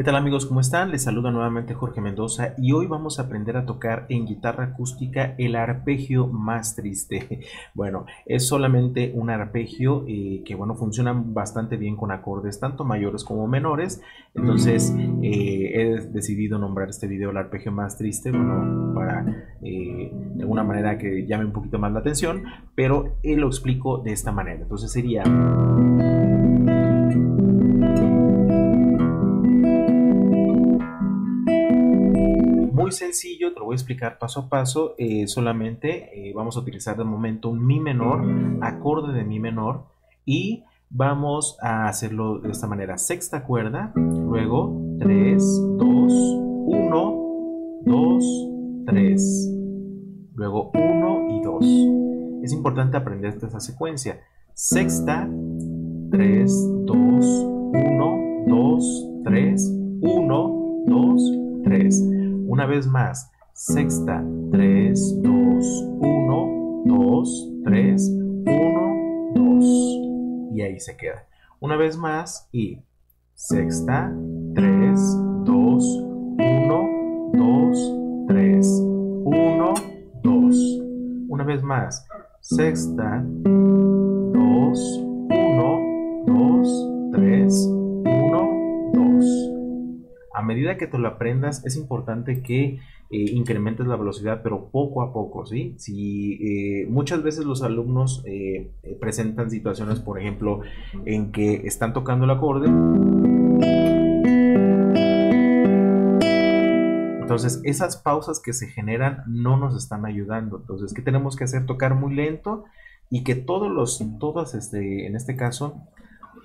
¿Qué tal amigos? ¿Cómo están? Les saluda nuevamente Jorge Mendoza y hoy vamos a aprender a tocar en guitarra acústica el arpegio más triste. Bueno, es solamente un arpegio eh, que bueno, funciona bastante bien con acordes tanto mayores como menores. Entonces eh, he decidido nombrar este video el arpegio más triste, bueno, para eh, de alguna manera que llame un poquito más la atención, pero lo explico de esta manera. Entonces sería... sencillo, te lo voy a explicar paso a paso. Eh, solamente eh, vamos a utilizar de momento un mi menor, acorde de mi menor y vamos a hacerlo de esta manera. Sexta cuerda, luego 3, 2, 1, 2, 3, luego 1 y 2. Es importante aprender esta secuencia. Sexta, 3, 2, 1, 2, 3, 1, 2, 3. Una vez más, sexta, 3, 2, 1, 2, 3, 1, 2. Y ahí se queda. Una vez más y sexta, 3, 2, 1, 2, 3, 1, 2. Una vez más, sexta, 2, 1, a medida que te lo aprendas, es importante que eh, incrementes la velocidad, pero poco a poco, ¿sí? Si eh, muchas veces los alumnos eh, presentan situaciones, por ejemplo, en que están tocando el acorde. Entonces, esas pausas que se generan no nos están ayudando. Entonces, ¿qué tenemos que hacer? Tocar muy lento y que todos los, todas, este, en este caso,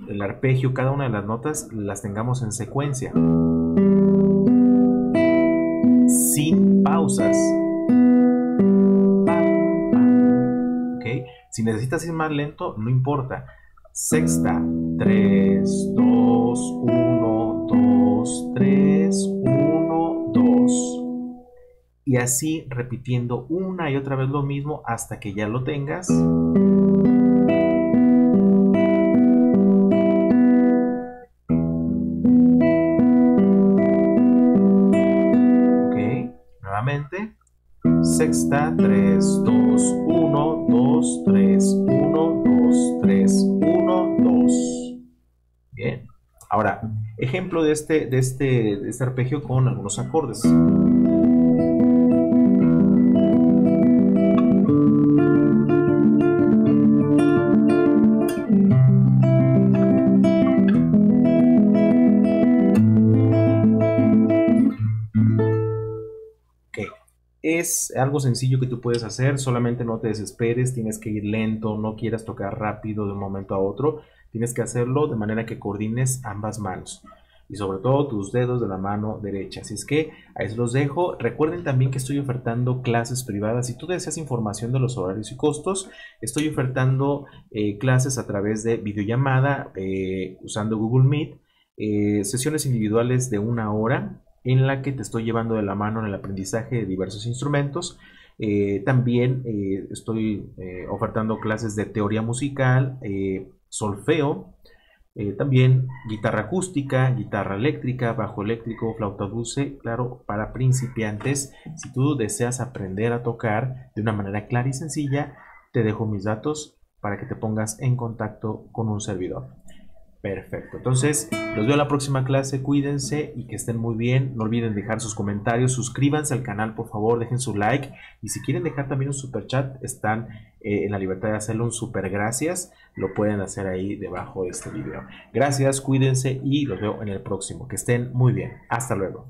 el arpegio, cada una de las notas las tengamos en secuencia sin pausas. Si necesitas ir más lento, no importa. Sexta, 3, 2, 1, 2, 3, 1, 2. Y así repitiendo una y otra vez lo mismo hasta que ya lo tengas. Sexta, 3, 2, 1, 2, 3, 1, 2, 3, 1, 2. Bien. Ahora, ejemplo de este, de este, de este arpegio con algunos acordes. Es algo sencillo que tú puedes hacer, solamente no te desesperes, tienes que ir lento, no quieras tocar rápido de un momento a otro, tienes que hacerlo de manera que coordines ambas manos y sobre todo tus dedos de la mano derecha. Así es que ahí los dejo. Recuerden también que estoy ofertando clases privadas. Si tú deseas información de los horarios y costos, estoy ofertando eh, clases a través de videollamada eh, usando Google Meet, eh, sesiones individuales de una hora en la que te estoy llevando de la mano en el aprendizaje de diversos instrumentos. Eh, también eh, estoy eh, ofertando clases de teoría musical, solfeo, también guitarra acústica, guitarra eléctrica, bajo eléctrico, flauta dulce, claro, para principiantes. Si tú deseas aprender a tocar de una manera clara y sencilla, te dejo mis datos para que te pongas en contacto con un servidor. Perfecto. Entonces, los veo en la próxima clase. Cuídense y que estén muy bien. No olviden dejar sus comentarios. Suscríbanse al canal, por favor. Dejen su like. Y si quieren dejar también un super chat, están eh, en la libertad de hacerlo. Un super gracias. Lo pueden hacer ahí debajo de este video. Gracias, cuídense y los veo en el próximo. Que estén muy bien. Hasta luego.